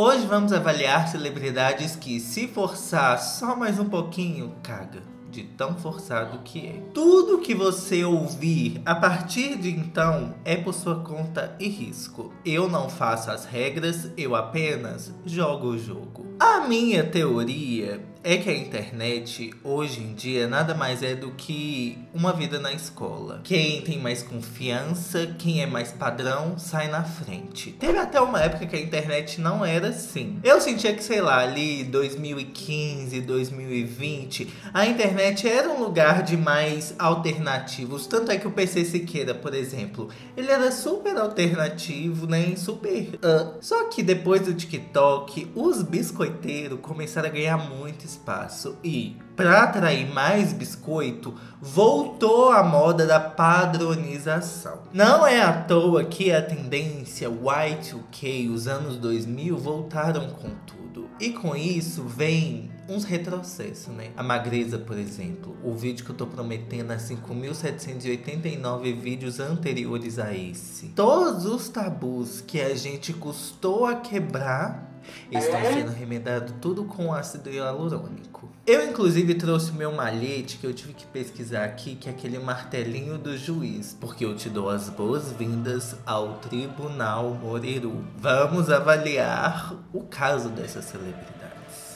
Hoje vamos avaliar celebridades que, se forçar só mais um pouquinho, caga de tão forçado que é. Tudo que você ouvir a partir de então é por sua conta e risco. Eu não faço as regras, eu apenas jogo o jogo. A minha teoria é que a internet hoje em dia nada mais é do que uma vida na escola. Quem tem mais confiança, quem é mais padrão, sai na frente. Teve até uma época que a internet não era assim. Eu sentia que, sei lá, ali 2015, 2020, a internet era um lugar de mais alternativos. Tanto é que o PC Siqueira, por exemplo, ele era super alternativo, né? Super. Uh. Só que depois do TikTok, os biscoitos biscoiteiro começaram a ganhar muito espaço e, para atrair mais biscoito, voltou a moda da padronização. Não é à toa que a tendência Y2K, os anos 2000, voltaram com tudo. E com isso vem uns retrocessos, né? A magreza, por exemplo, o vídeo que eu tô prometendo é 5.789 vídeos anteriores a esse. Todos os tabus que a gente custou a quebrar estão é? sendo remendados tudo com ácido hialurônico. Eu, inclusive, trouxe meu malhete que eu tive que pesquisar aqui, que é aquele martelinho do juiz, porque eu te dou as boas-vindas ao Tribunal Moreru. Vamos avaliar o caso dessa celebridade.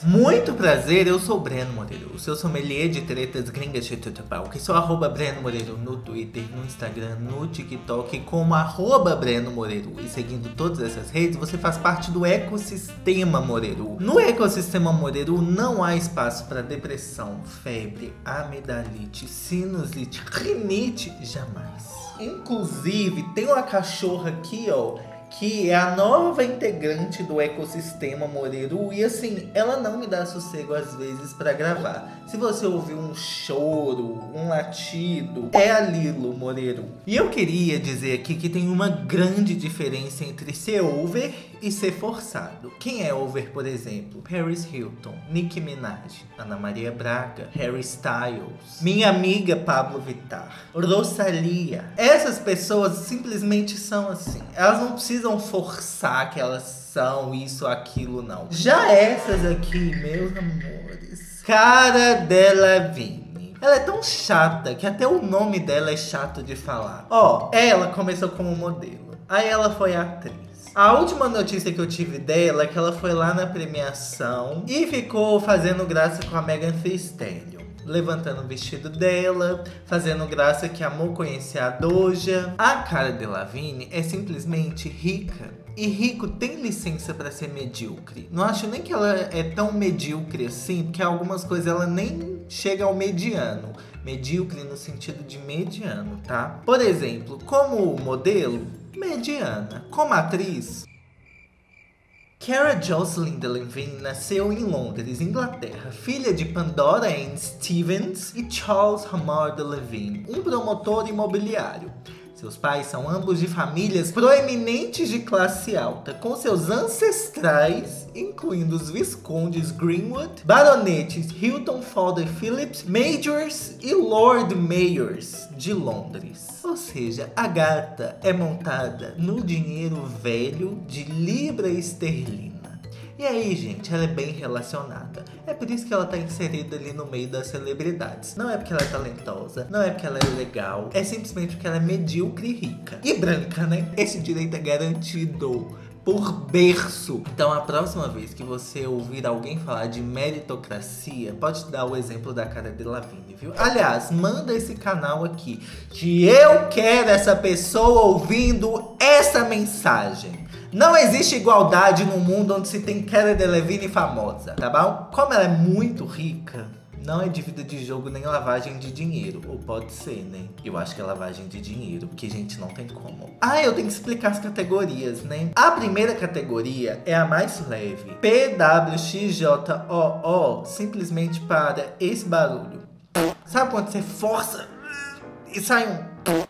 Muito prazer, eu sou o Breno Moreiro, o seu sommelier de tretas gringas de tutupau, que sou arroba Breno Moreiro no Twitter, no Instagram, no TikTok, como arroba Breno Moreiro. E seguindo todas essas redes, você faz parte do ecossistema Moreiro. No ecossistema Moreiro não há espaço para depressão, febre, amidalite, sinusite, rinite, jamais. Inclusive, tem uma cachorra aqui, ó que é a nova integrante do ecossistema Moreru e assim, ela não me dá sossego às vezes para gravar. Se você ouvir um choro, um latido, é a Lilo Moreru. E eu queria dizer aqui que tem uma grande diferença entre ser over e ser forçado. Quem é over, por exemplo? Paris Hilton, Nicki Minaj, Ana Maria Braga, Harry Styles, minha amiga Pablo Vittar, Rosalia. Essas pessoas simplesmente são assim. Elas não precisam forçar que elas são isso, aquilo, não. Já essas aqui, meus amores, cara dela Vini. Ela é tão chata que até o nome dela é chato de falar. Ó, ela começou como modelo. Aí ela foi atriz. A última notícia que eu tive dela é que ela foi lá na premiação e ficou fazendo graça com a Megan Thee Stallion. Levantando o vestido dela, fazendo graça que amou conhecer a Doja. A cara de Lavigne é simplesmente rica. E rico tem licença para ser medíocre. Não acho nem que ela é tão medíocre assim, porque algumas coisas ela nem chega ao mediano. Medíocre no sentido de mediano, tá? Por exemplo, como modelo, mediana. Como atriz, Cara Jocelyn Delevingne nasceu em Londres, Inglaterra, filha de Pandora Ann Stevens e Charles Hamar Delevingne, um promotor imobiliário. Seus pais são ambos de famílias proeminentes de classe alta, com seus ancestrais, incluindo os viscondes Greenwood, baronetes Hilton Fodder Phillips, Majors e Lord Mayors de Londres. Ou seja, a gata é montada no dinheiro velho de libra esterlina. E aí, gente, ela é bem relacionada. É por isso que ela tá inserida ali no meio das celebridades. Não é porque ela é talentosa, não é porque ela é legal, é simplesmente porque ela é medíocre e rica. E branca, né? Esse direito é garantido por berço. Então, a próxima vez que você ouvir alguém falar de meritocracia, pode dar o exemplo da cara de Lavigne, viu? Aliás, manda esse canal aqui, que eu quero essa pessoa ouvindo essa mensagem. Não existe igualdade no mundo onde se tem Cara Delevingne famosa, tá bom? Como ela é muito rica, não é dívida de jogo nem lavagem de dinheiro. Ou pode ser, né? Eu acho que é lavagem de dinheiro, porque, gente, não tem como. Ah, eu tenho que explicar as categorias, né? A primeira categoria é a mais leve. PWXJOO, simplesmente para esse barulho. Sabe quando você força e sai um...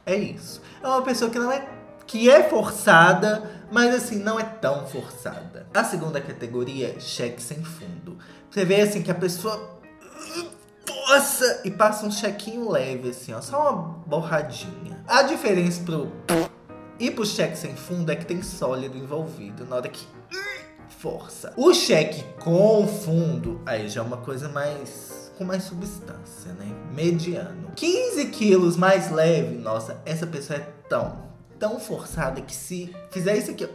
É isso. É uma pessoa que não é... Que é forçada mas assim, não é tão forçada. A segunda categoria é cheque sem fundo. Você vê assim que a pessoa nossa, e passa um chequinho leve assim, ó, só uma borradinha. A diferença pro e pro cheque sem fundo é que tem sólido envolvido. Na hora que força. O cheque com fundo, aí já é uma coisa mais com mais substância, né? Mediano. 15 quilos mais leve, nossa, essa pessoa é tão tão forçada que se fizer isso aqui,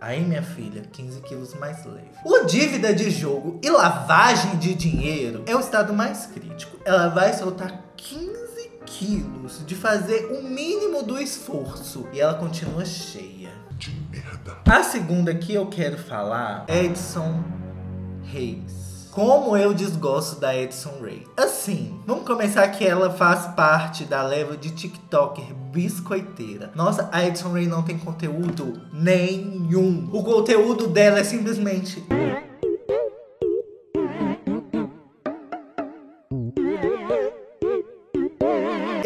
aí minha filha, 15 quilos mais leve. O dívida de jogo e lavagem de dinheiro é o estado mais crítico. Ela vai soltar 15 quilos de fazer o mínimo do esforço e ela continua cheia. De merda. A segunda que eu quero falar é Edson Reis. Como eu desgosto da Edson Ray. Assim, vamos começar que ela faz parte da leva de TikToker biscoiteira. Nossa, a Edson Ray não tem conteúdo nenhum. O conteúdo dela é simplesmente.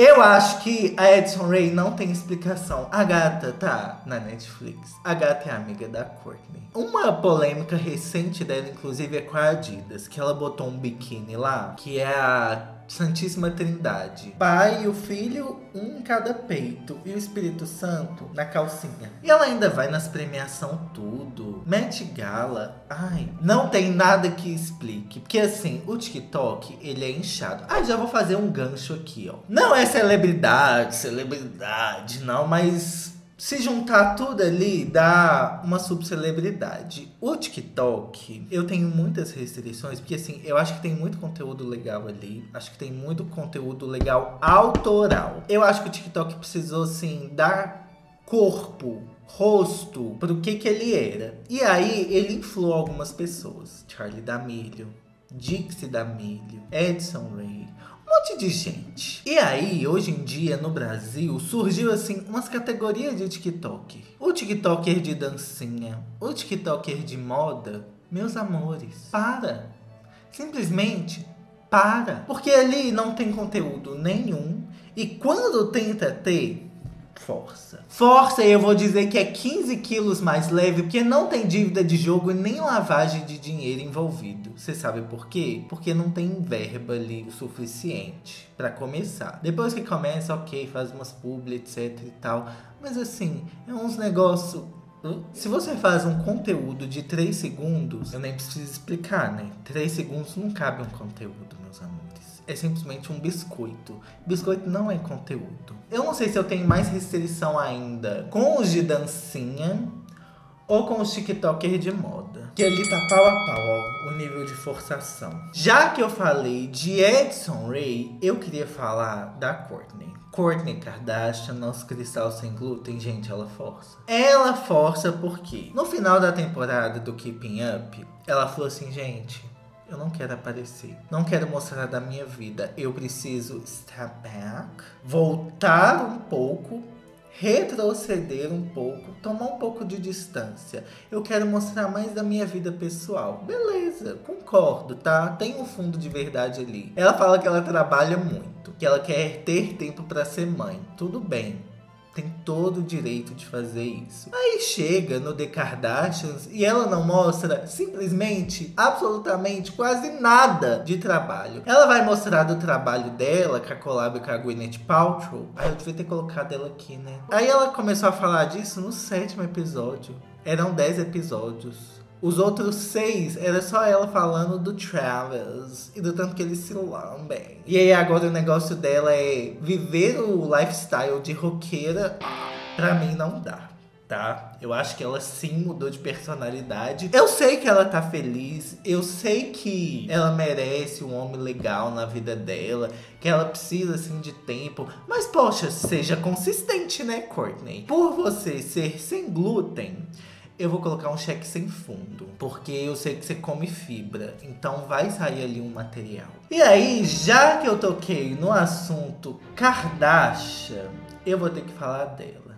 Eu acho que a Edson Ray não tem explicação. A gata tá na Netflix. A gata é amiga da Courtney. Uma polêmica recente dela, inclusive, é com a Adidas, que ela botou um biquíni lá, que é a Santíssima Trindade. Pai e o filho, um em cada peito. E o Espírito Santo na calcinha. E ela ainda vai nas premiação tudo. Mete gala. Ai, não tem nada que explique. Porque assim, o TikTok, ele é inchado. Ah, já vou fazer um gancho aqui, ó. Não é celebridade, celebridade, não, mas se juntar tudo ali, dá uma subcelebridade. O TikTok, eu tenho muitas restrições, porque assim, eu acho que tem muito conteúdo legal ali. Acho que tem muito conteúdo legal autoral. Eu acho que o TikTok precisou, assim, dar corpo rosto pro que que ele era. E aí ele influou algumas pessoas. Charlie D'Amelio, Dixie D'Amelio, Edson Ray, monte de gente. E aí, hoje em dia, no Brasil, surgiu assim umas categorias de TikTok. O TikToker de dancinha, o TikToker de moda. Meus amores, para. Simplesmente para. Porque ali não tem conteúdo nenhum. E quando tenta ter, força. Força, eu vou dizer que é 15 quilos mais leve, porque não tem dívida de jogo e nem lavagem de dinheiro envolvido. Você sabe por quê? Porque não tem verba ali o suficiente para começar. Depois que começa, ok, faz umas publi, etc e tal. Mas assim, é uns negócios se você faz um conteúdo de 3 segundos, eu nem preciso explicar, né? 3 segundos não cabe um conteúdo, é simplesmente um biscoito. Biscoito não é conteúdo. Eu não sei se eu tenho mais restrição ainda com os de dancinha ou com os TikTokers de moda. Que ali tá pau a pau, ó, o nível de forçação. Já que eu falei de Edson Ray, eu queria falar da Courtney. Courtney Kardashian, nosso cristal sem glúten, gente, ela força. Ela força porque no final da temporada do Keeping Up, ela falou assim, gente, eu não quero aparecer. Não quero mostrar da minha vida. Eu preciso step back, voltar um pouco, retroceder um pouco, tomar um pouco de distância. Eu quero mostrar mais da minha vida pessoal. Beleza, concordo, tá? Tem um fundo de verdade ali. Ela fala que ela trabalha muito, que ela quer ter tempo para ser mãe. Tudo bem tem todo o direito de fazer isso. Aí chega no The Kardashians e ela não mostra simplesmente, absolutamente, quase nada de trabalho. Ela vai mostrar do trabalho dela com a collab com a Gwyneth Paltrow. Aí eu devia ter colocado ela aqui, né? Aí ela começou a falar disso no sétimo episódio. Eram dez episódios. Os outros seis era só ela falando do Travis e do tanto que eles se lambem. E aí agora o negócio dela é viver o lifestyle de roqueira. Pra mim não dá, tá? Eu acho que ela sim mudou de personalidade. Eu sei que ela tá feliz, eu sei que ela merece um homem legal na vida dela, que ela precisa assim de tempo. Mas poxa, seja consistente, né, Courtney? Por você ser sem glúten eu vou colocar um cheque sem fundo, porque eu sei que você come fibra, então vai sair ali um material. E aí, já que eu toquei no assunto Kardashian, eu vou ter que falar dela,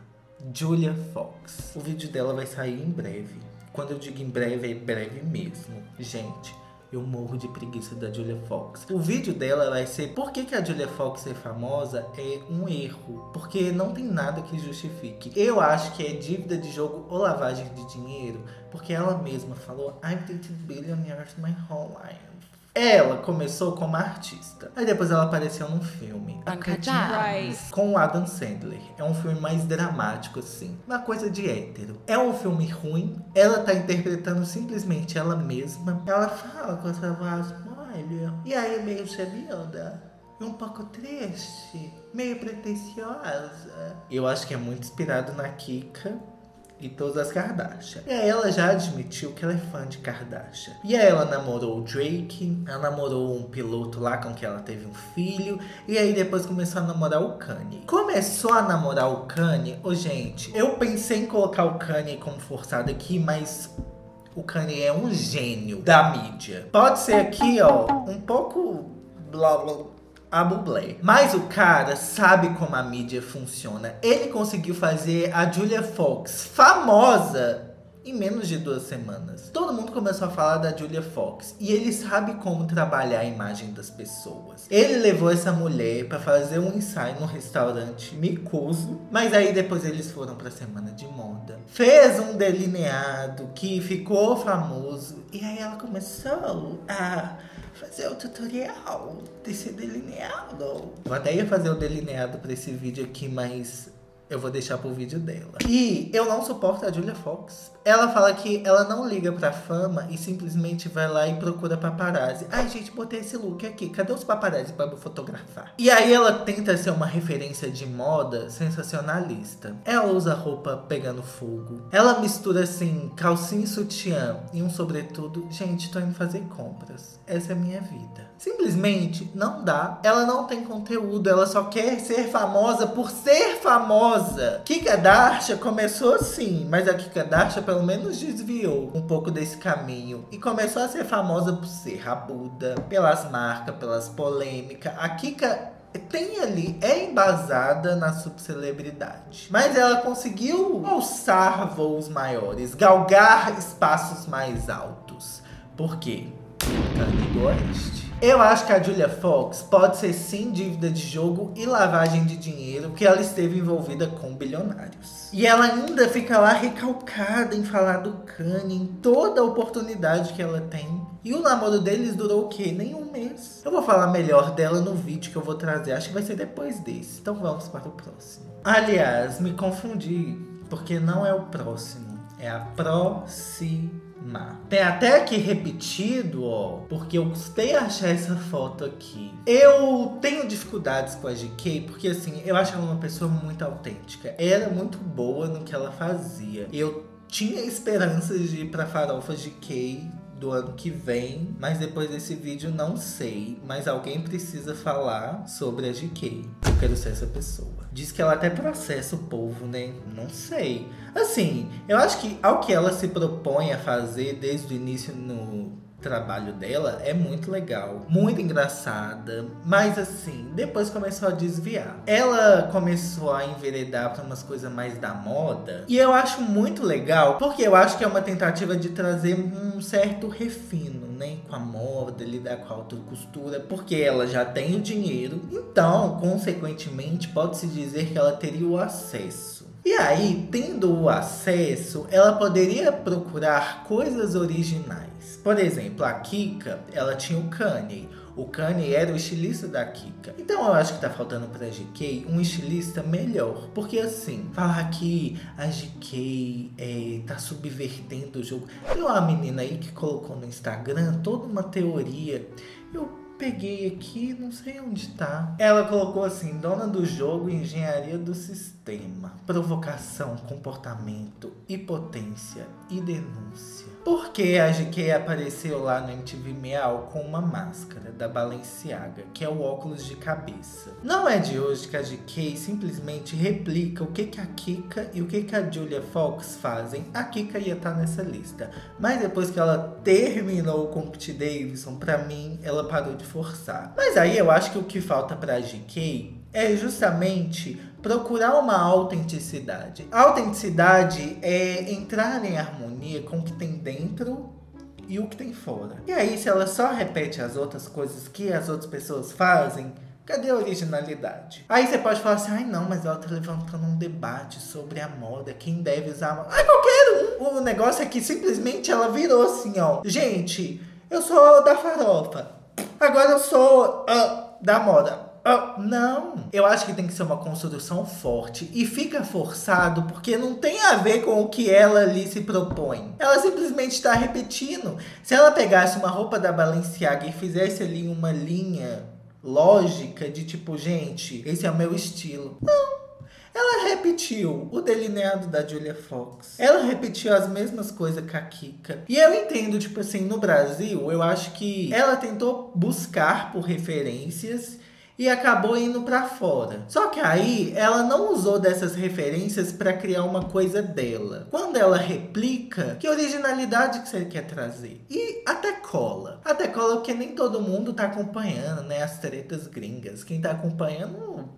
Julia Fox. O vídeo dela vai sair em breve. Quando eu digo em breve, é breve mesmo. Gente, eu morro de preguiça da Julia Fox. O vídeo dela vai ser por que, que a Julia Fox é famosa é um erro. Porque não tem nada que justifique. Eu acho que é dívida de jogo ou lavagem de dinheiro. Porque ela mesma falou, I've dated billionaires my whole life. Ela começou como artista. Aí depois ela apareceu num filme. Uncut Right. Com o Adam Sandler. É um filme mais dramático, assim. Uma coisa de hétero. É um filme ruim. Ela tá interpretando simplesmente ela mesma. Ela fala com essa voz molha. E aí meio. E um pouco triste. Meio pretensiosa. Eu acho que é muito inspirado na Kika e todas as Kardashian. E ela já admitiu que ela é fã de Kardashian. E aí ela namorou o Drake, ela namorou um piloto lá com que ela teve um filho, e aí depois começou a namorar o Kanye. Começou a namorar o Kanye, ô gente, eu pensei em colocar o Kanye como forçado aqui, mas o Kanye é um gênio da mídia. Pode ser aqui, ó, um pouco blá blá a bublé. Mas o cara sabe como a mídia funciona. Ele conseguiu fazer a Julia Fox famosa em menos de duas semanas. Todo mundo começou a falar da Julia Fox e ele sabe como trabalhar a imagem das pessoas. Ele levou essa mulher para fazer um ensaio no restaurante Micoso, mas aí depois eles foram para semana de moda. Fez um delineado que ficou famoso e aí ela começou a fazer o tutorial desse delineado. Eu até ia fazer o delineado para esse vídeo aqui, mas eu vou deixar pro vídeo dela. E eu não suporto a Julia Fox. Ela fala que ela não liga pra fama e simplesmente vai lá e procura paparazzi. Ai, gente, botei esse look aqui. Cadê os paparazzi pra me fotografar? E aí ela tenta ser uma referência de moda sensacionalista. Ela usa roupa pegando fogo. Ela mistura assim, calcinha e sutiã e um sobretudo. Gente, tô indo fazer compras. Essa é a minha vida. Simplesmente não dá. Ela não tem conteúdo. Ela só quer ser famosa por ser famosa. Kika Darsha começou assim, mas a Kika Darsha pelo menos desviou um pouco desse caminho e começou a ser famosa por ser rabuda, pelas marcas, pelas polêmicas. A Kika tem ali, é embasada na subcelebridade. Mas ela conseguiu alçar voos maiores, galgar espaços mais altos. Por quê? Kanye West. Eu acho que a Julia Fox pode ser sim dívida de jogo e lavagem de dinheiro, porque ela esteve envolvida com bilionários. E ela ainda fica lá recalcada em falar do Kanye em toda a oportunidade que ela tem. E o namoro deles durou o quê? Nem um mês. Eu vou falar melhor dela no vídeo que eu vou trazer. Acho que vai ser depois desse. Então vamos para o próximo. Aliás, me confundi, porque não é o próximo. É a próxima. Tem até aqui repetido, ó, porque eu custei achar essa foto aqui. Eu tenho dificuldades com a GK, porque assim, eu acho ela uma pessoa muito autêntica. Ela é muito boa no que ela fazia. Eu tinha esperanças de ir pra farofa GK do ano que vem, mas depois desse vídeo não sei, mas alguém precisa falar sobre a GK. Eu quero ser essa pessoa. Diz que ela até processa o povo, né? Não sei. Assim, eu acho que ao que ela se propõe a fazer desde o início no trabalho dela é muito legal, muito engraçada, mas assim, depois começou a desviar. Ela começou a enveredar para umas coisas mais da moda, e eu acho muito legal, porque eu acho que é uma tentativa de trazer um certo refino, né, com a moda, lidar com a alta costura, porque ela já tem o dinheiro, então, consequentemente, pode-se dizer que ela teria o acesso. E aí, tendo o acesso, ela poderia procurar coisas originais. Por exemplo, a Kika, ela tinha o Kanye. O Kanye era o estilista da Kika. Então eu acho que tá faltando pra GK um estilista melhor. Porque assim, falar que a GK é, tá subvertendo o jogo. Tem uma menina aí que colocou no Instagram toda uma teoria. Eu peguei aqui, não sei onde tá. Ela colocou assim: dona do jogo, engenharia do sistema, provocação, comportamento, impotência e denúncia. Por que a GK apareceu lá no MTV Meal com uma máscara da Balenciaga, que é o óculos de cabeça? Não é de hoje que a GK simplesmente replica o que, que a Kika e o que, que a Julia Fox fazem. A Kika ia estar nessa lista. Mas depois que ela terminou com o Pete Davidson, pra mim, ela parou de forçar. Mas aí eu acho que o que falta pra GK é justamente procurar uma autenticidade. A autenticidade é entrar em harmonia com o que tem dentro e o que tem fora. E aí, se ela só repete as outras coisas que as outras pessoas fazem, Cadê a originalidade? Aí você pode falar assim, ai não, mas ela tá levantando um debate sobre a moda, quem deve usar a moda. Ai, qualquer um! O negócio é que simplesmente ela virou assim, ó. Gente, eu sou da farofa. agora eu sou uh, da moda. Uh, não, eu acho que tem que ser uma construção forte e fica forçado porque não tem a ver com o que ela ali se propõe. Ela simplesmente está repetindo. Se ela pegasse uma roupa da Balenciaga e fizesse ali uma linha lógica de tipo, gente, esse é o meu estilo. Não. Ela repetiu o delineado da Julia Fox. Ela repetiu as mesmas coisas que a Kika. E eu entendo, tipo assim, no Brasil, eu acho que ela tentou buscar por referências e acabou indo para fora. Só que aí ela não usou dessas referências para criar uma coisa dela. Quando ela replica, que originalidade que você quer trazer? E até cola. Até cola porque nem todo mundo tá acompanhando, né, as tretas gringas. Quem tá acompanhando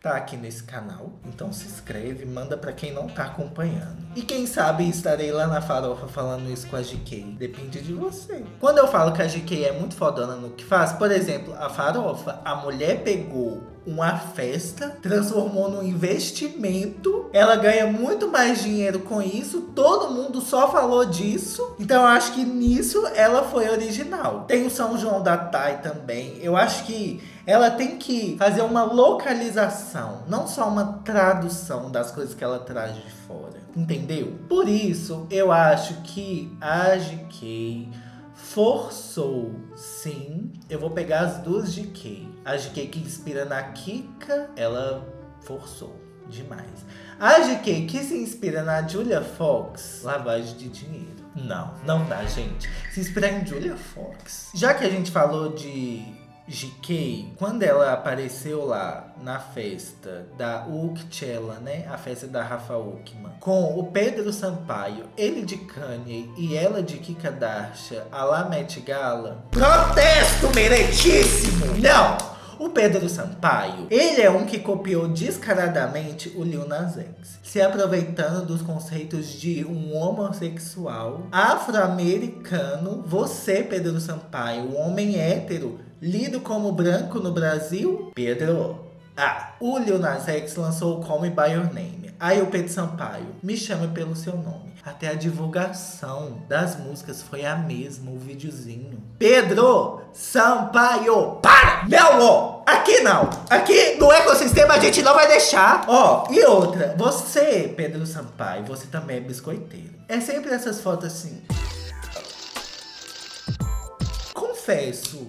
tá aqui nesse canal. Então se inscreve, manda para quem não tá acompanhando. E quem sabe estarei lá na farofa falando isso com a GK. Depende de você. Quando eu falo que a GK é muito fodona no que faz, por exemplo, a farofa, a mulher pegou uma festa, transformou num investimento. Ela ganha muito mais dinheiro com isso. Todo mundo só falou disso. Então eu acho que nisso ela foi original. Tem o São João da Tai também. Eu acho que ela tem que fazer uma localização, não só uma tradução das coisas que ela traz de fora. Entendeu? Por isso, eu acho que a GK forçou, sim. Eu vou pegar as duas GK. A GK que inspira na Kika, ela forçou demais. A GK que se inspira na Julia Fox, lavagem de dinheiro. Não, não dá, gente. Se inspirar em Julia Fox. Já que a gente falou de GK, quando ela apareceu lá na festa da Ukchela, né? A festa da Rafa Uckman, com o Pedro Sampaio, ele de Kanye e ela de Kika Darsha, a la Met Gala. Protesto meritíssimo! Não! O Pedro Sampaio, ele é um que copiou descaradamente o Lil Nas X, se aproveitando dos conceitos de um homossexual afro-americano. Você, Pedro Sampaio, um homem hétero, lido como branco no Brasil? Pedro, ah, o Lil Nas X lançou o Call Me By Your Name. Aí o Pedro Sampaio, me chama pelo seu nome. Até a divulgação das músicas foi a mesma, o videozinho. Pedro Sampaio, para! Não, ó! Aqui não! Aqui no ecossistema a gente não vai deixar! Ó, e outra, você, Pedro Sampaio, você também é biscoiteiro. É sempre essas fotos assim. Confesso,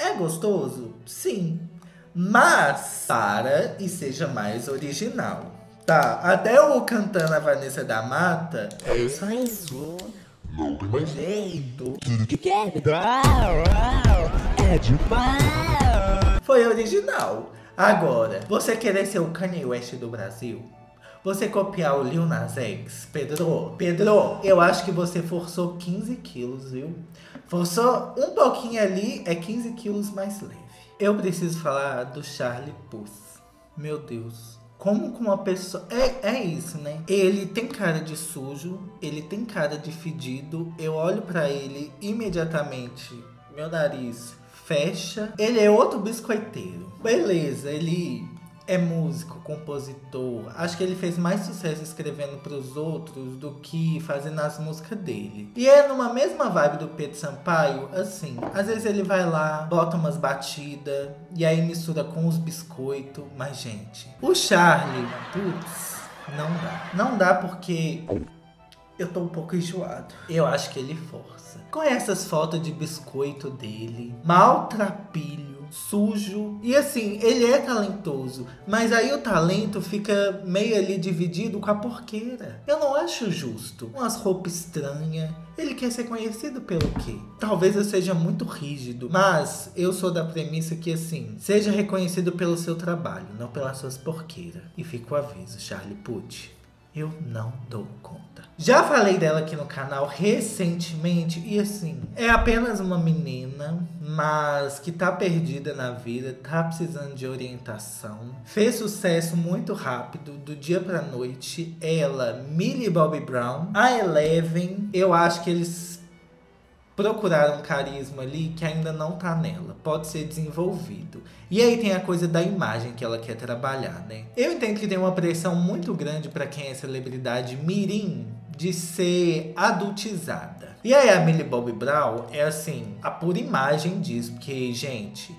é gostoso? Sim. Mas para e seja mais original. Tá, até o cantando a Vanessa da Mata. É só isso. Não tem mais jeito. Que quer? É demais. Foi original. Agora, você querer ser o Kanye West do Brasil? Você copiar o Lil Nas X? Pedro, Pedro, eu acho que você forçou 15 quilos, viu? Forçou um pouquinho ali, é 15 quilos mais leve. Eu preciso falar do Charlie Puth. Meu Deus como com uma pessoa. É, é isso, né? Ele tem cara de sujo, ele tem cara de fedido. Eu olho para ele imediatamente, meu nariz fecha. Ele é outro biscoiteiro. Beleza, ele é músico, compositor. Acho que ele fez mais sucesso escrevendo para os outros do que fazendo as músicas dele. E é numa mesma vibe do Pedro Sampaio, assim. Às vezes ele vai lá, bota umas batidas e aí mistura com os biscoitos. Mas, gente, o Charlie, putz, não dá. Não dá porque eu tô um pouco enjoado. Eu acho que ele força. Com essas fotos de biscoito dele, maltrapilho sujo. E assim, ele é talentoso, mas aí o talento fica meio ali dividido com a porqueira. Eu não acho justo. Umas roupas estranhas. Ele quer ser conhecido pelo quê? Talvez eu seja muito rígido, mas eu sou da premissa que assim, seja reconhecido pelo seu trabalho, não pelas suas porqueiras. E fica o aviso, Charlie Puth. Eu não dou conta. Já falei dela aqui no canal recentemente e assim, é apenas uma menina, mas que tá perdida na vida, tá precisando de orientação. Fez sucesso muito rápido, do dia pra noite. Ela, Millie Bobby Brown, a Eleven, eu acho que eles procurar um carisma ali que ainda não tá nela. Pode ser desenvolvido. E aí tem a coisa da imagem que ela quer trabalhar, né? Eu entendo que tem uma pressão muito grande para quem é celebridade mirim de ser adultizada. E aí a Millie Bobby Brown é assim, a pura imagem disso, porque, gente,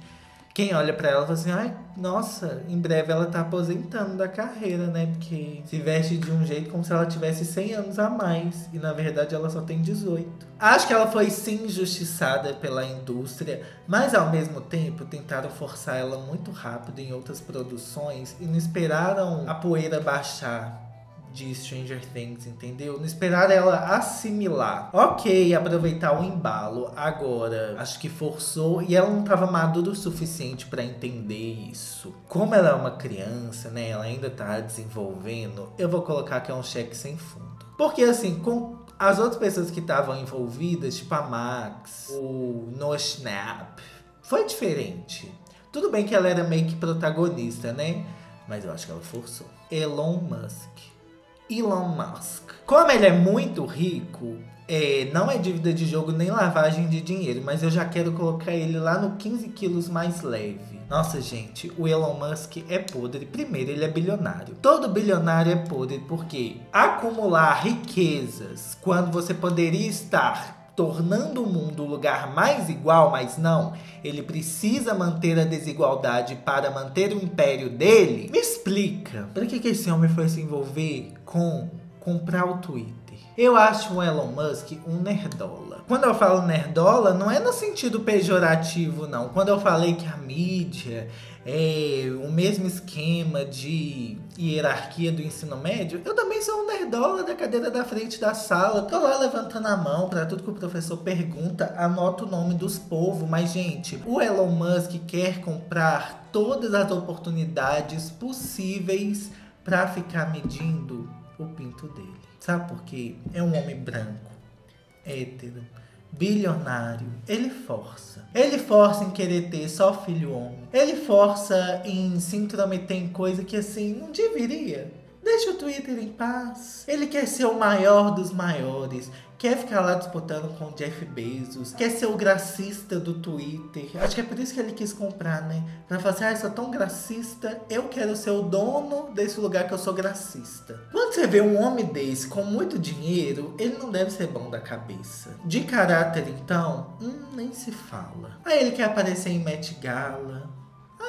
quem olha pra ela fala assim, ai, nossa, em breve ela tá aposentando da carreira, né? Porque se veste de um jeito como se ela tivesse 100 anos a mais. E na verdade ela só tem 18. Acho que ela foi sim injustiçada pela indústria, mas ao mesmo tempo tentaram forçar ela muito rápido em outras produções e não esperaram a poeira baixar de Stranger Things, entendeu? Não esperar ela assimilar. Ok, aproveitar o embalo. Agora, acho que forçou e ela não estava madura o suficiente para entender isso. Como ela é uma criança, né? Ela ainda tá desenvolvendo. Eu vou colocar que é um cheque sem fundo. Porque assim, com as outras pessoas que estavam envolvidas, tipo a Max, o No Snap, foi diferente. Tudo bem que ela era meio que protagonista, né? Mas eu acho que ela forçou. Elon Musk Elon Musk. Como ele é muito rico, é, não é dívida de jogo nem lavagem de dinheiro, mas eu já quero colocar ele lá no 15 quilos mais leve. Nossa, gente, o Elon Musk é podre. Primeiro, ele é bilionário. Todo bilionário é podre porque acumular riquezas quando você poderia estar tornando o mundo um lugar mais igual, mas não, ele precisa manter a desigualdade para manter o império dele. Me explica, por que, que esse homem foi se envolver com comprar o Twitter? Eu acho o Elon Musk um nerdola. Quando eu falo nerdola, não é no sentido pejorativo, não. Quando eu falei que a mídia é o mesmo esquema de hierarquia do ensino médio, eu também sou um nerdola da cadeira da frente da sala. Tô lá levantando a mão para tudo que o professor pergunta, anoto o nome dos povos. Mas, gente, o Elon Musk quer comprar todas as oportunidades possíveis para ficar medindo o pinto dele. Sabe por quê? É um homem branco, hétero, bilionário. Ele força. Ele força em querer ter só filho homem. Ele força em se intrometer em coisa que assim não deveria. Deixa o Twitter em paz. Ele quer ser o maior dos maiores quer ficar lá disputando com o Jeff Bezos, quer ser o gracista do Twitter. Acho que é por isso que ele quis comprar, né? Pra falar assim, ah, eu sou tão gracista, eu quero ser o dono desse lugar que eu sou gracista. Quando você vê um homem desse com muito dinheiro, ele não deve ser bom da cabeça. De caráter, então, hum, nem se fala. Aí ele quer aparecer em Met Gala,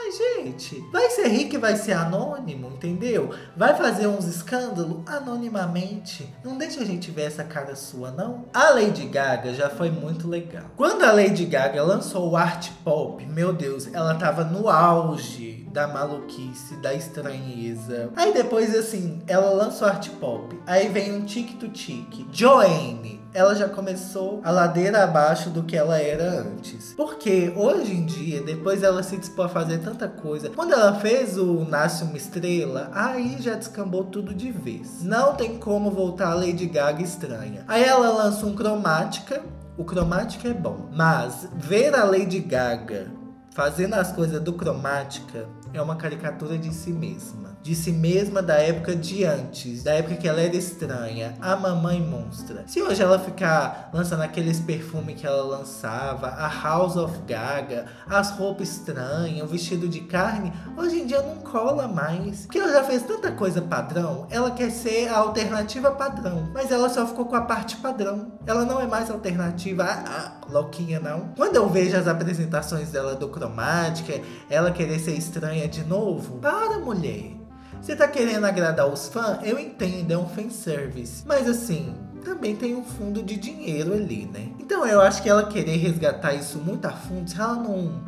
Ai, gente, vai ser rico e vai ser anônimo, entendeu? Vai fazer uns escândalos anonimamente. Não deixa a gente ver essa cara sua, não. A Lady Gaga já foi muito legal. Quando a Lady Gaga lançou o Art Pop, meu Deus, ela tava no auge da maluquice, da estranheza. Aí depois, assim, ela lançou Art Pop. Aí vem um tic to tic. Joanne, ela já começou a ladeira abaixo do que ela era antes. Porque hoje em dia, depois ela se dispôs a fazer tanta coisa. Quando ela fez o Nasce uma Estrela, aí já descambou tudo de vez. Não tem como voltar a Lady Gaga estranha. Aí ela lança um Cromática. O Cromática é bom. Mas ver a Lady Gaga fazendo as coisas do Cromática é uma caricatura de si mesma de si mesma da época de antes, da época que ela era estranha, a mamãe monstra. Se hoje ela ficar lançando aqueles perfumes que ela lançava, a House of Gaga, as roupas estranhas, o vestido de carne, hoje em dia não cola mais. Porque ela já fez tanta coisa padrão, ela quer ser a alternativa padrão, mas ela só ficou com a parte padrão. Ela não é mais alternativa, ah, louquinha não. Quando eu vejo as apresentações dela do Cromática, ela querer ser estranha de novo, para mulher. Você tá querendo agradar os fãs? Eu entendo, é um fanservice. Mas assim, também tem um fundo de dinheiro ali, né? Então eu acho que ela querer resgatar isso muito a fundo, ela não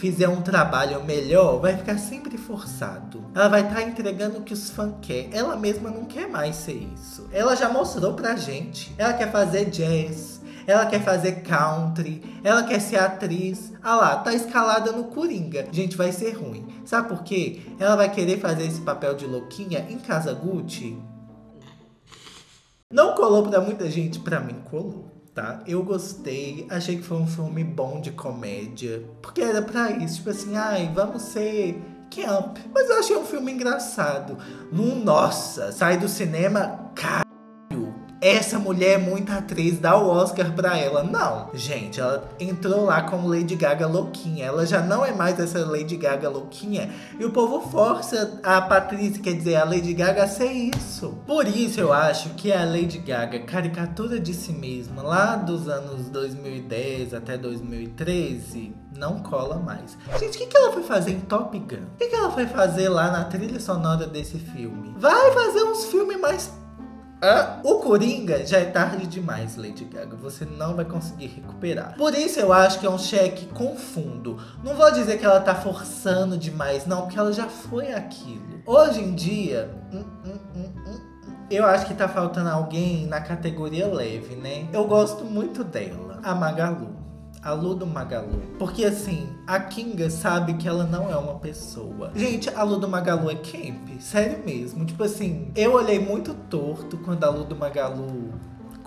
fizer um trabalho melhor, vai ficar sempre forçado. Ela vai estar tá entregando o que os fãs querem. Ela mesma não quer mais ser isso. Ela já mostrou pra gente. Ela quer fazer jazz, ela quer fazer country, ela quer ser atriz. Ah lá, tá escalada no Coringa. Gente, vai ser ruim. Sabe por quê? Ela vai querer fazer esse papel de louquinha em Casa Gucci. Não colou pra muita gente, pra mim colou. Tá? Eu gostei, achei que foi um filme bom de comédia. Porque era pra isso, tipo assim, ai, vamos ser camp. Mas eu achei um filme engraçado. No, nossa, sai do cinema, cara essa mulher é muita atriz, dá o Oscar pra ela. Não, gente, ela entrou lá como Lady Gaga louquinha. Ela já não é mais essa Lady Gaga louquinha. E o povo força a Patrícia, quer dizer, a Lady Gaga a ser isso. Por isso eu acho que a Lady Gaga, caricatura de si mesma, lá dos anos 2010 até 2013, não cola mais. Gente, o que, que ela foi fazer em Top Gun? O que, que ela foi fazer lá na trilha sonora desse filme? Vai fazer uns filmes mais ah, o Coringa já é tarde demais, Lady Gaga. Você não vai conseguir recuperar. Por isso eu acho que é um cheque com fundo. Não vou dizer que ela tá forçando demais, não, porque ela já foi aquilo. Hoje em dia, hum, hum, hum, hum, eu acho que tá faltando alguém na categoria leve, né? Eu gosto muito dela, a Magalu a Lu do Magalu. Porque assim, a Kinga sabe que ela não é uma pessoa. Gente, a Lu do Magalu é camp, sério mesmo. Tipo assim, eu olhei muito torto quando a Lu do Magalu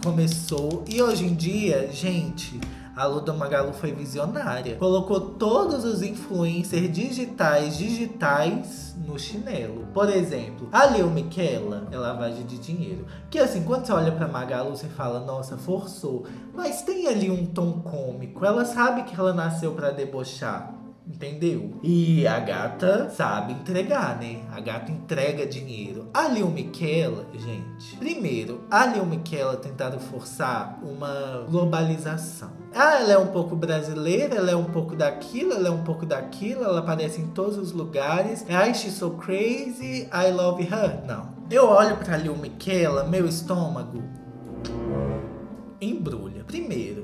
começou. E hoje em dia, gente, a Luda Magalu foi visionária. Colocou todos os influencers digitais, digitais no chinelo. Por exemplo, a Lil Miquela é lavagem de dinheiro. Que assim, quando você olha pra Magalu, você fala, nossa, forçou. Mas tem ali um tom cômico. Ela sabe que ela nasceu para debochar. Entendeu? E a gata sabe entregar, né? A gata entrega dinheiro. A Lil Miquela, gente. Primeiro, a Lil Miquela tentaram forçar uma globalização. Ah, ela é um pouco brasileira, ela é um pouco daquilo, ela é um pouco daquilo, ela aparece em todos os lugares. Ai, she's so crazy, I love her. Não. Eu olho pra Lil Miquela, meu estômago embrulha. Primeiro,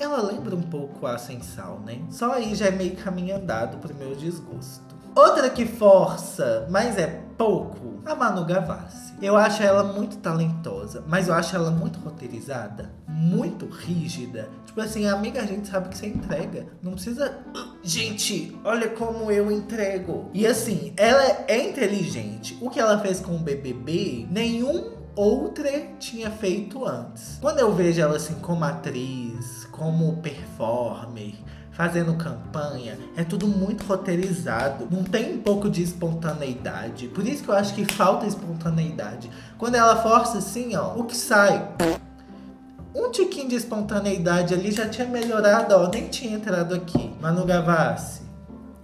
ela lembra um pouco a Sensal, né? Só aí já é meio caminho andado pro meu desgosto. Outra que força, mas é pouco, a Manu Gavassi. Eu acho ela muito talentosa, mas eu acho ela muito roteirizada, muito rígida. Tipo assim, amiga, a gente sabe que você entrega. Não precisa. Gente, olha como eu entrego. E assim, ela é inteligente. O que ela fez com o BBB, nenhum outra tinha feito antes. Quando eu vejo ela assim como atriz, como performer, fazendo campanha, é tudo muito roteirizado. Não tem um pouco de espontaneidade. Por isso que eu acho que falta espontaneidade. Quando ela força assim, ó, o que sai? Um tiquinho de espontaneidade ali já tinha melhorado, ó, nem tinha entrado aqui. Manu Gavassi,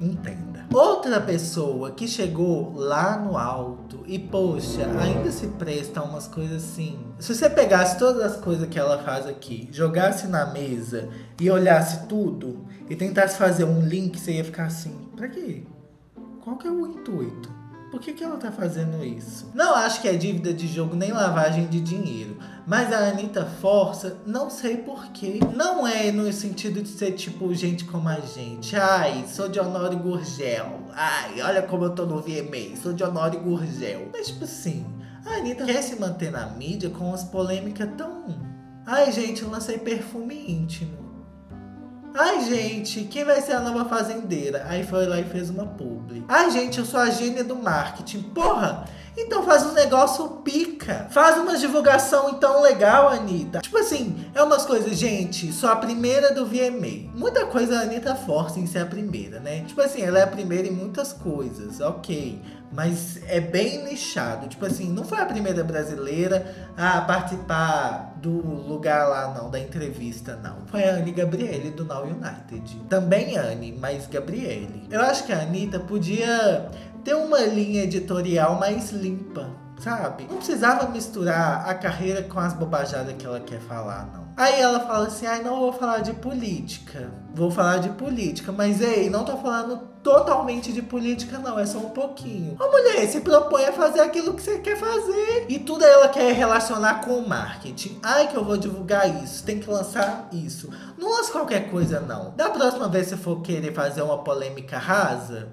entenda. Outra pessoa que chegou lá no alto e, poxa, ainda se presta a umas coisas assim. Se você pegasse todas as coisas que ela faz aqui, jogasse na mesa e olhasse tudo e tentasse fazer um link, você ia ficar assim: pra quê? Qual que é o intuito? Por que, que ela tá fazendo isso? Não acho que é dívida de jogo nem lavagem de dinheiro. Mas a Anitta força, não sei porquê. Não é no sentido de ser tipo gente como a gente. Ai, sou de Honório Gurgel. Ai, olha como eu tô no VMA. Sou de Honório Gurgel. Mas tipo assim, a Anitta quer se manter na mídia com umas polêmicas tão. Ai, gente, eu lancei perfume íntimo. Ai, gente, quem vai ser a nova fazendeira? Aí foi lá e fez uma publi. Ai, gente, eu sou a gênia do marketing. Porra! Então faz um negócio pica. Faz uma divulgação então legal, Anitta. Tipo assim, é umas coisas, gente, sou a primeira do VMA. Muita coisa a Anitta força em ser a primeira, né? Tipo assim, ela é a primeira em muitas coisas, ok. Mas é bem nichado. Tipo assim, não foi a primeira brasileira a participar do lugar lá, não, da entrevista, não. Foi a Anne Gabriele do Now United. Também Anne, mas Gabriele. Eu acho que a Anitta podia ter uma linha editorial mais limpa, sabe? Não precisava misturar a carreira com as bobajadas que ela quer falar, não. Aí ela fala assim: ai, não vou falar de política. Vou falar de política. Mas ei, não tô falando totalmente de política, não. É só um pouquinho. A mulher se propõe a fazer aquilo que você quer fazer. E tudo ela quer relacionar com o marketing. Ai, que eu vou divulgar isso. Tem que lançar isso. Não lança qualquer coisa, não. Da próxima vez, se for querer fazer uma polêmica rasa,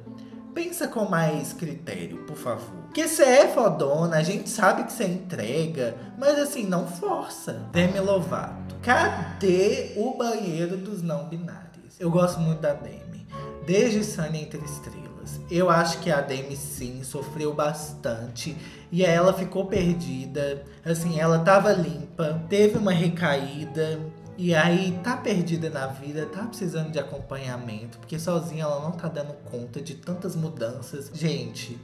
pensa com mais critério, por favor. Porque você é fodona, a gente sabe que você entrega, mas assim, não força. Demi Lovato. Cadê o banheiro dos não binários? Eu gosto muito da Demi. Desde Sunny Entre Estrelas. Eu acho que a Demi sim sofreu bastante e ela ficou perdida. Assim, ela tava limpa, teve uma recaída e aí tá perdida na vida, tá precisando de acompanhamento, porque sozinha ela não tá dando conta de tantas mudanças. Gente,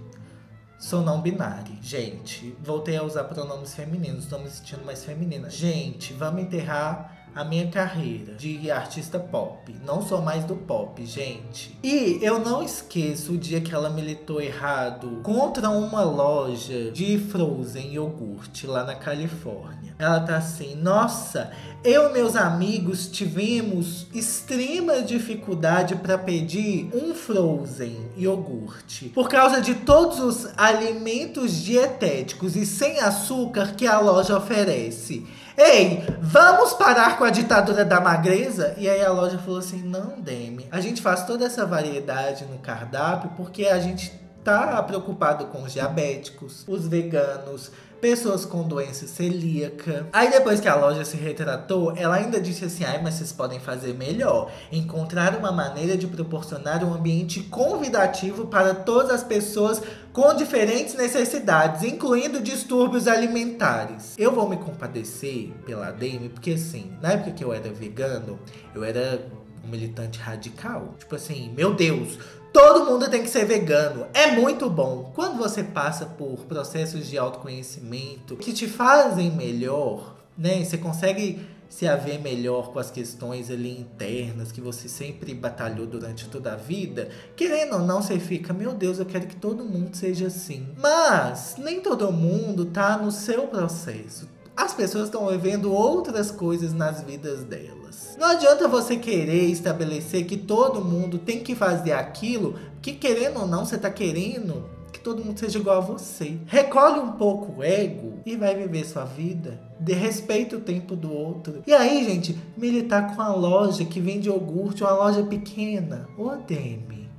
Sou não binário. Gente, voltei a usar pronomes femininos, estou me sentindo mais feminina. Gente, vamos enterrar a minha carreira de artista pop. Não sou mais do pop, gente. E eu não esqueço o dia que ela militou errado contra uma loja de Frozen iogurte lá na Califórnia. Ela tá assim, nossa, eu e meus amigos tivemos extrema dificuldade para pedir um Frozen iogurte por causa de todos os alimentos dietéticos e sem açúcar que a loja oferece. Ei, vamos parar com a ditadura da magreza? E aí a loja falou assim: não, Demi, a gente faz toda essa variedade no cardápio porque a gente tá preocupado com os diabéticos, os veganos, pessoas com doença celíaca. Aí depois que a loja se retratou, ela ainda disse assim: ai, mas vocês podem fazer melhor. Encontrar uma maneira de proporcionar um ambiente convidativo para todas as pessoas com diferentes necessidades, incluindo distúrbios alimentares. Eu vou me compadecer pela Demi, porque assim, na época que eu era vegano, eu era um militante radical. Tipo assim, meu Deus, Todo mundo tem que ser vegano. É muito bom. Quando você passa por processos de autoconhecimento que te fazem melhor, né? Você consegue se haver melhor com as questões ali internas que você sempre batalhou durante toda a vida, querendo ou não, você fica, meu Deus, eu quero que todo mundo seja assim. Mas nem todo mundo tá no seu processo. As pessoas estão vivendo outras coisas nas vidas delas. Não adianta você querer estabelecer que todo mundo tem que fazer aquilo que, querendo ou não, você está querendo que todo mundo seja igual a você. Recolhe um pouco o ego e vai viver sua vida. De respeito o tempo do outro. E aí, gente, militar com a loja que vende iogurte, uma loja pequena. Ô, Demi,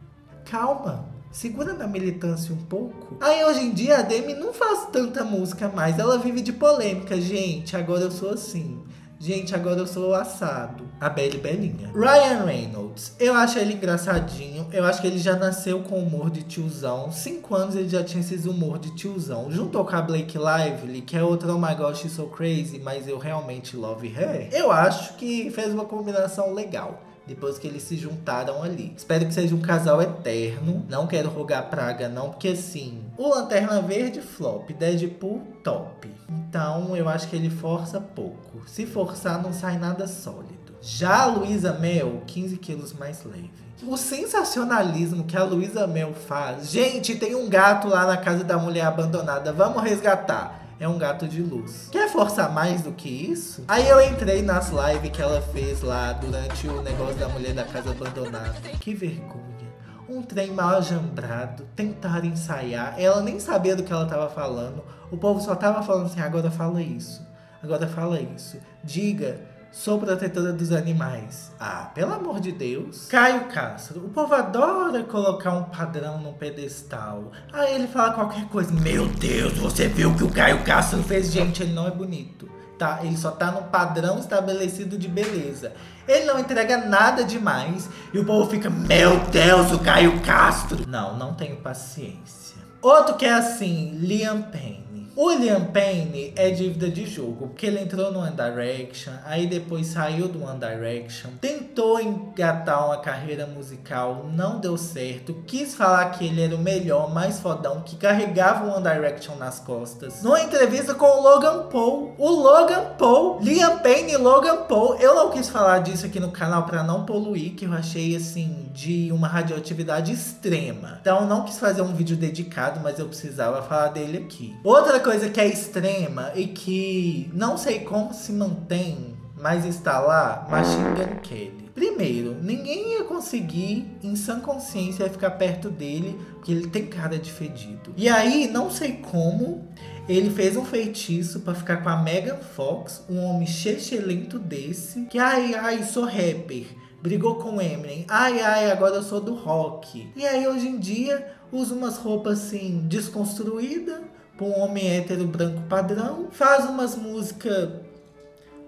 calma. Segura na militância um pouco. Aí hoje em dia a Demi não faz tanta música mais. Ela vive de polêmica. Gente, agora eu sou assim. Gente, agora eu sou o assado. A Belle Belinha. Ryan Reynolds. Eu acho ele engraçadinho. Eu acho que ele já nasceu com humor de tiozão. Cinco anos ele já tinha esse humor de tiozão. Juntou com a Blake Lively, que é outra Oh My God, She's So Crazy, mas eu realmente love her. Eu acho que fez uma combinação legal depois que eles se juntaram ali. Espero que seja um casal eterno. Não quero rogar praga, não, porque assim, o Lanterna Verde flop, Deadpool top. Então eu acho que ele força pouco. Se forçar, não sai nada sólido. Já a Luísa Mel, 15 quilos mais leve. O sensacionalismo que a Luísa Mel faz. Gente, tem um gato lá na casa da mulher abandonada. Vamos resgatar é um gato de luz. Quer forçar mais do que isso? Aí eu entrei nas lives que ela fez lá durante o negócio da mulher da casa abandonada. Que vergonha. Um trem mal ajambrado, tentar ensaiar. Ela nem sabia do que ela tava falando. O povo só tava falando assim: agora fala isso, agora fala isso. Diga Sou protetora dos animais. Ah, pelo amor de Deus. Caio Castro. O povo adora colocar um padrão no pedestal. Aí ele fala qualquer coisa. Meu Deus, você viu o que o Caio Castro fez? Gente, ele não é bonito. Tá? Ele só tá no padrão estabelecido de beleza. Ele não entrega nada demais. E o povo fica, meu Deus, o Caio Castro. Não, não tenho paciência. Outro que é assim, Liam Payne. O Liam Payne é dívida de jogo, porque ele entrou no One Direction, aí depois saiu do One Direction, tentou engatar uma carreira musical, não deu certo, quis falar que ele era o melhor, mais fodão, que carregava o One Direction nas costas. Numa entrevista com o Logan Paul, o Logan Paul, Liam Payne e Logan Paul, eu não quis falar disso aqui no canal para não poluir, que eu achei assim, de uma radioatividade extrema. Então não quis fazer um vídeo dedicado, mas eu precisava falar dele aqui. Outra coisa que é extrema e que não sei como se mantém, mas está lá, Machine Gun Kelly. Primeiro, ninguém ia conseguir, em sã consciência, ficar perto dele, porque ele tem cara de fedido. E aí, não sei como, ele fez um feitiço para ficar com a Megan Fox, um homem lento desse, que ai, ai, sou rapper. Brigou com Eminem. Ai, ai, agora eu sou do rock. E aí, hoje em dia, usa umas roupas assim, desconstruídas, para um homem hétero branco padrão, faz umas músicas.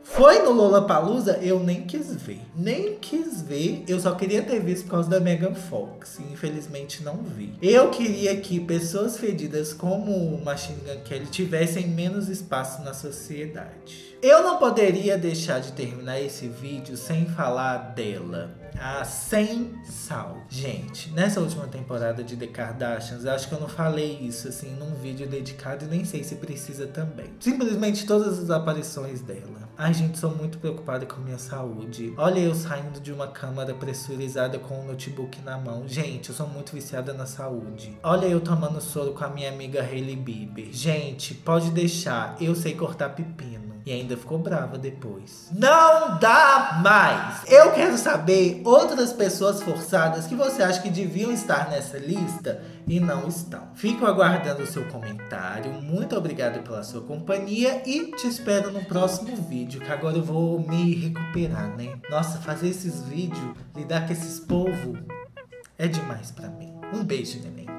Foi no Lollapalooza? Eu nem quis ver. Nem quis ver. Eu só queria ter visto por causa da Megan Fox. Infelizmente não vi. Eu queria que pessoas fedidas como Machine Gun Kelly tivessem menos espaço na sociedade. Eu não poderia deixar de terminar esse vídeo sem falar dela. A Sem Sal. Gente, nessa última temporada de The Kardashians, acho que eu não falei isso assim num vídeo dedicado e nem sei se precisa também. Simplesmente todas as aparições dela. Ai, gente, sou muito preocupada com minha saúde. Olha eu saindo de uma câmara pressurizada com o notebook na mão. Gente, eu sou muito viciada na saúde. Olha eu tomando soro com a minha amiga Hailey Bieber. Gente, pode deixar, eu sei cortar pepino. E ainda ficou brava depois. Não dá mais! Eu quero saber outras pessoas forçadas que você acha que deviam estar nessa lista e não estão. Fico aguardando o seu comentário. Muito obrigado pela sua companhia e te espero no próximo vídeo, que agora eu vou me recuperar, né? Nossa, fazer esses vídeos, lidar com esses povos é demais pra mim. Um beijo, neném.